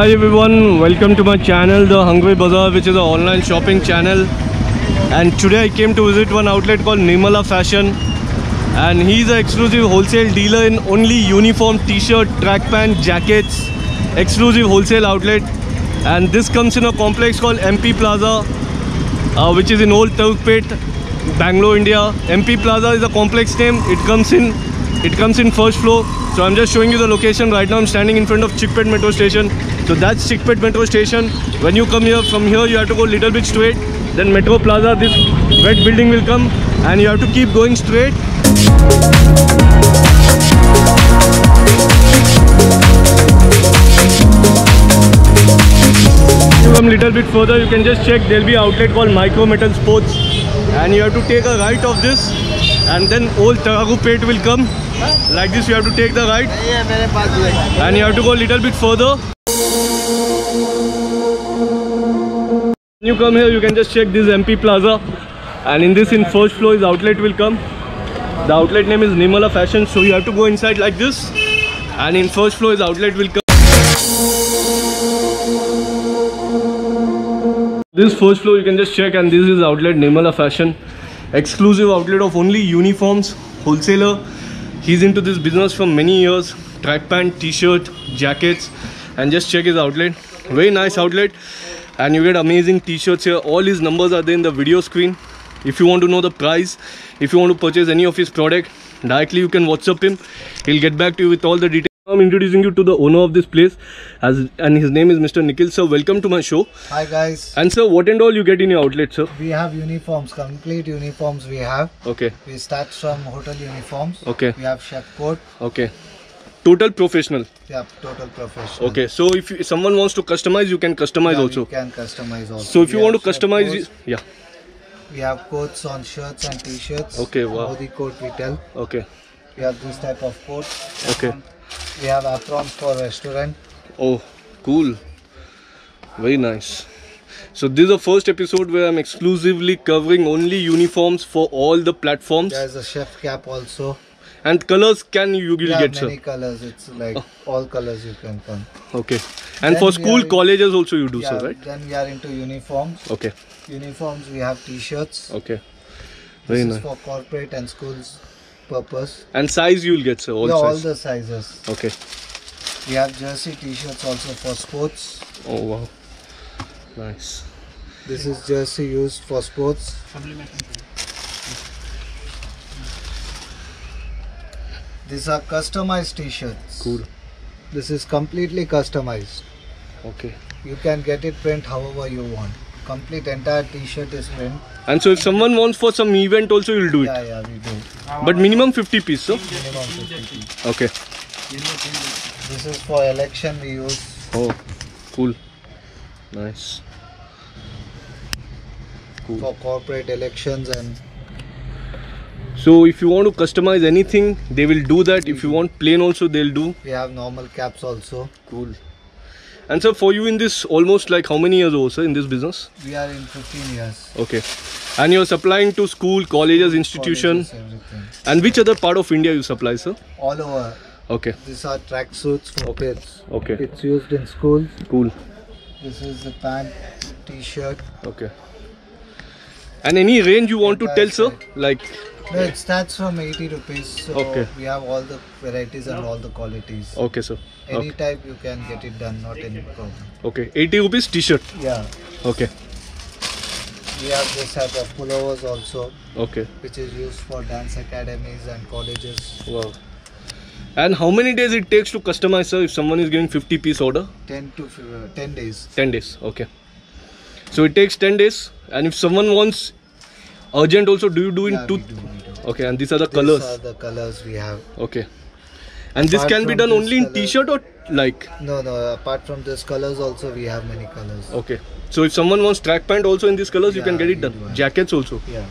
Hi everyone, welcome to my channel, The Hungry Bazaar, which is an online shopping channel. And today I came to visit one outlet called Nirmala Fashion. And he's an exclusive wholesale dealer in only uniform, t-shirt, track pant, jackets, exclusive wholesale outlet. And this comes in a complex called MP Plaza, uh, which is in Old Tharagupet, Bangalore, India. MP Plaza is a complex name. It comes in, it comes in first floor. So I'm just showing you the location. Right now I'm standing in front of Chickpet metro station. So that's Chickpet metro station. When you come here, from here you have to go little bit straight. Then Metro Plaza, this red building will come and you have to keep going straight. come little bit further you can just check there'll be outlet called micro metal sports and you have to take a right of this and then old Tharagupet will come. Like this you have to take the right. And you have to go a little bit further. When you come here you can just check this MP Plaza. And in this in first floor is outlet will come. The outlet name is Nirmala Fashion. So you have to go inside like this. And in first floor is outlet will come. This first floor you can just check. And this is outlet Nirmala Fashion exclusive outlet of only uniforms wholesaler. He's into this business for many years. Track pant t-shirt jackets. And just check his outlet. Very nice outlet. And you get amazing t-shirts here. All his numbers are there in the video screen. If you want to know the price if you want to purchase any of his product directly you can whatsapp him. He'll get back to you with all the details i'm introducing you to the owner of this place as and his name is mr nikhil sir welcome to my show Hi guys, and sir what and all you get in your outlet sir we have uniforms, complete uniforms we have. okay We start from hotel uniforms. Okay. We have chef coat. okay total professional We have total professional. okay so if you, someone wants to customize you can customize Yeah, also We can customize also. so if you want to customize it- yeah We have coats on shirts and t-shirts. Okay, wow. Modi coat we tell. okay We have this type of coat. okay um, We have aprons for restaurant. oh cool very nice so this is the first episode where i'm exclusively covering only uniforms for all the platforms There is a chef cap also. and colors can you will have get many sir colors. It's like oh. all colors you can come. okay and Then for school colleges also you do yeah, sir right Then we are into uniforms. okay Uniforms we have t-shirts. okay very this nice is for corporate and schools purpose. and size you will get sir all yeah, all the sizes. okay We have jersey t-shirts also for sports. oh wow nice This is jersey used for sports. These are customized t-shirts. cool This is completely customized. okay You can get it print however you want. Complete entire t-shirt is print. and so if someone wants for some event also you'll do it Yeah, yeah, we do. but minimum 50 piece so Minimum 50 piece. okay This is for election we use. oh cool nice cool For corporate elections and so if you want to customize anything they will do that if you want plain also they'll do we have normal caps also. cool and sir for you in this almost like how many years old sir in this business We are in 15 years. okay and you're supplying to school colleges institution Colleges, everything. and which other part of india you supply sir All over. okay These are track suits for Okay. kids. okay It's used in schools. cool This is the pant, t-shirt. okay and any range you want to tell sir like No, it starts from 80 rupees. So Okay. we have all the varieties and all the qualities. okay sir Any okay, type you can get it done, not any problem. okay 80 rupees t-shirt Yeah. okay We have this type of pullovers also, okay which is used for dance academies and colleges. wow and how many days it takes to customize sir if someone is giving 50 piece order 10 to uh, 10 days. 10 days okay so it takes 10 days and if someone wants urgent also do you do in Yeah, two we do, we do. okay and these are the colors These are the colors we have. okay and this can be done only in t-shirt or like No, no. Apart from this colors, also we have many colors. okay so if someone wants track pant also in these colors you can get it done do jackets also Yeah.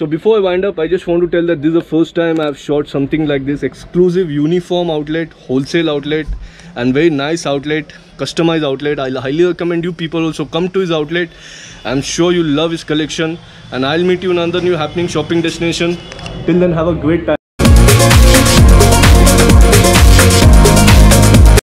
So before I wind up, I just want to tell that this is the first time I've shot something like this exclusive uniform outlet, wholesale outlet, and very nice outlet, customized outlet. I highly recommend you people also come to his outlet. I'm sure you love his collection, and I'll meet you in another new happening shopping destination. Till then, have a great time.